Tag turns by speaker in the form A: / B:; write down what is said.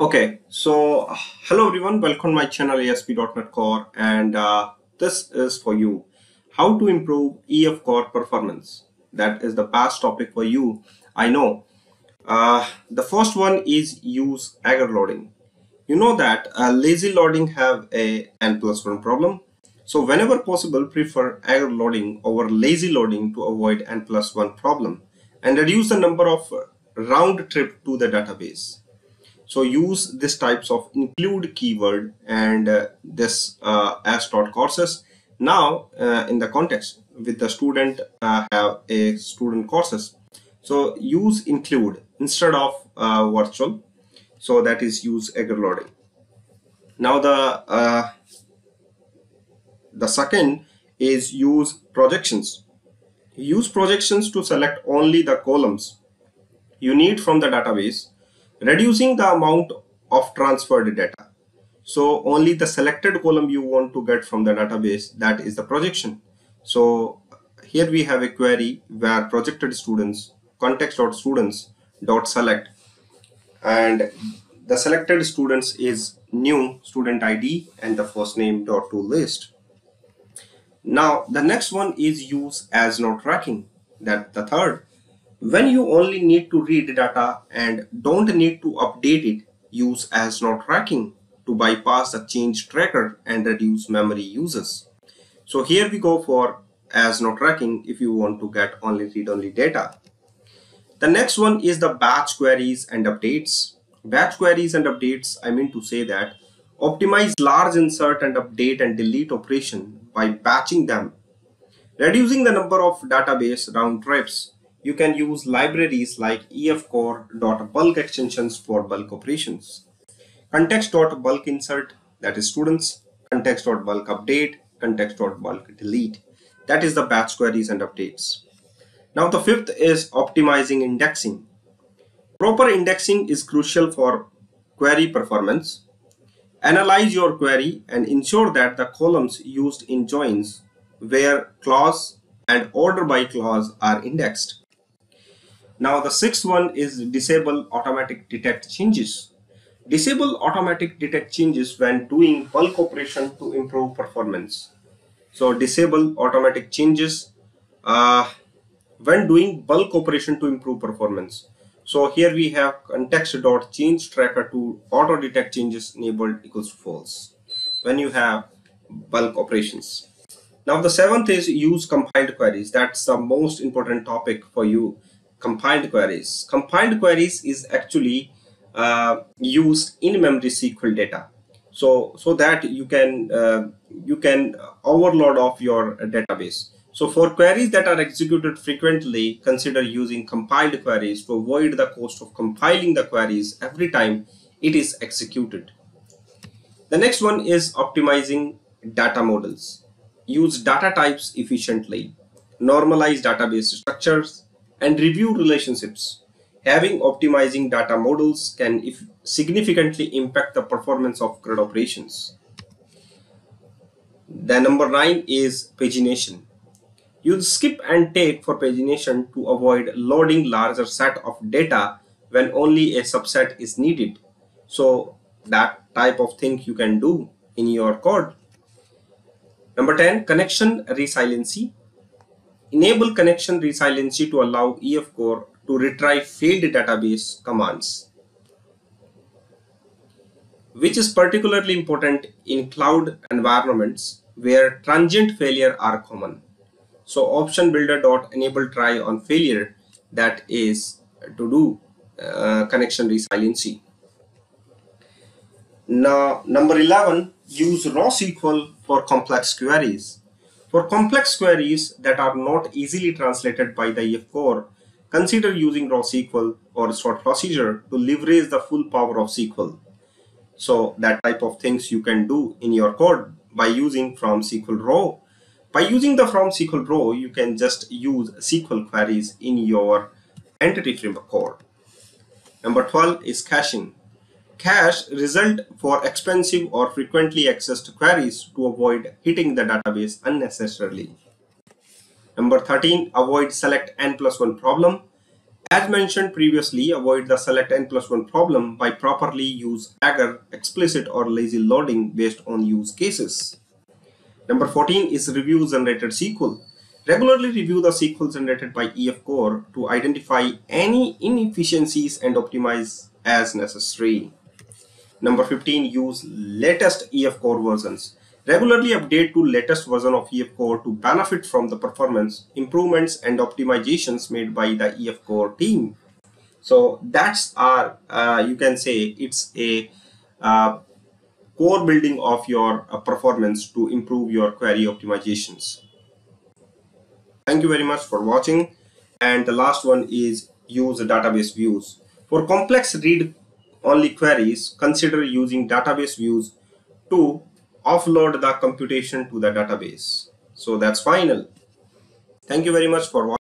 A: Okay, so uh, hello everyone, welcome to my channel ASP.NET Core and uh, this is for you how to improve EF Core performance. That is the past topic for you, I know. Uh, the first one is use eager loading. You know that uh, lazy loading have a n plus 1 problem. So whenever possible, prefer eager loading over lazy loading to avoid n plus 1 problem and reduce the number of round trip to the database. So use this types of include keyword and uh, this uh, courses. Now uh, in the context with the student uh, have a student courses. So use include instead of uh, virtual. So that is use eager loading. Now the uh, the second is use projections. Use projections to select only the columns you need from the database reducing the amount of transferred data. So only the selected column you want to get from the database, that is the projection. So here we have a query where projected students context.students dot select and the selected students is new student ID and the first name dot to list. Now the next one is use as not tracking that the third when you only need to read data and don't need to update it, use as not tracking to bypass the change tracker and reduce memory uses. So here we go for as not tracking if you want to get only read-only data. The next one is the batch queries and updates. Batch queries and updates, I mean to say that optimize large insert and update and delete operation by batching them, reducing the number of database round trips you can use libraries like efcore.bulk extensions for bulk operations. Context.bulk insert, that is students, context.bulk update, context.bulk delete. That is the batch queries and updates. Now the fifth is optimizing indexing. Proper indexing is crucial for query performance. Analyze your query and ensure that the columns used in joins where clause and order by clause are indexed. Now the sixth one is disable automatic detect changes. Disable automatic detect changes when doing bulk operation to improve performance. So disable automatic changes uh, when doing bulk operation to improve performance. So here we have context dot change tracker to auto detect changes enabled equals false when you have bulk operations. Now the seventh is use compiled queries. That's the most important topic for you compiled queries. Compiled queries is actually uh, used in memory SQL data. So, so that you can uh, you can overload of your database. So for queries that are executed frequently, consider using compiled queries to avoid the cost of compiling the queries every time it is executed. The next one is optimizing data models. Use data types efficiently. Normalize database structures and review relationships. Having optimizing data models can significantly impact the performance of CRUD operations. The number nine is pagination. Use skip and take for pagination to avoid loading larger set of data when only a subset is needed. So that type of thing you can do in your code. Number 10, connection resiliency. Enable connection resiliency to allow EF Core to retrieve failed database commands, which is particularly important in cloud environments where transient failure are common. So option builder dot enable try on failure that is to do uh, connection resiliency. Now number 11 use raw SQL for complex queries. For complex queries that are not easily translated by the EF core, consider using raw SQL or stored procedure to leverage the full power of SQL. So that type of things you can do in your code by using from SQL raw. By using the from SQL raw, you can just use SQL queries in your entity framework code. Number 12 is caching. Cache result for expensive or frequently accessed queries to avoid hitting the database unnecessarily. Number 13, avoid select n plus 1 problem. As mentioned previously, avoid the select n plus 1 problem by properly use eager, explicit or lazy loading based on use cases. Number 14 is review generated SQL. Regularly review the SQL generated by EF Core to identify any inefficiencies and optimize as necessary. Number 15, use latest EF Core versions. Regularly update to latest version of EF Core to benefit from the performance improvements and optimizations made by the EF Core team. So that's our, uh, you can say it's a uh, core building of your uh, performance to improve your query optimizations. Thank you very much for watching. And the last one is use database views. For complex read only queries, consider using database views to offload the computation to the database. So that's final. Thank you very much for watching.